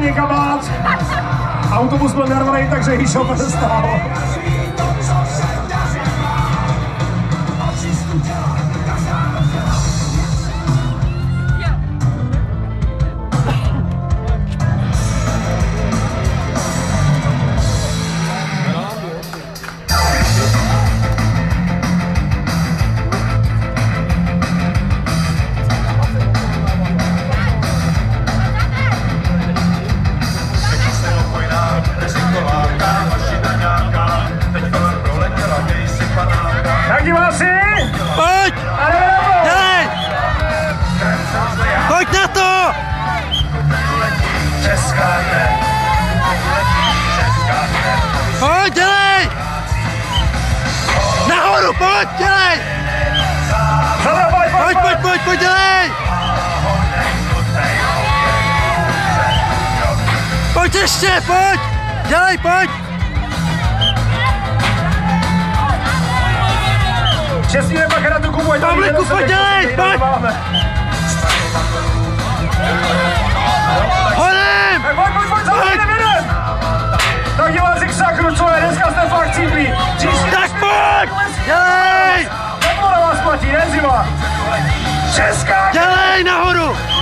někam át. Autobus byl narvaný, takže jí šofer stál. Diváci! Pojď! Dělej! Pojď na to! Pojď, dělej! Nahoru, pojď, dělej! Pojď, pojď, pojď, pojď, dělej! Pojď ještě, pojď! Dělej, pojď! Čestíme pak na tu kubu, ať do sebe, pojď, dělej, pojď! Honem! Tak pojď, pojď, pojď, Pojď! jdem, jdem! Tak sakru, co je, dneska jste fakt. Příští Tak pojď! Dělej! Nebo na vás platí, ne zima. Česká Dělej nahoru!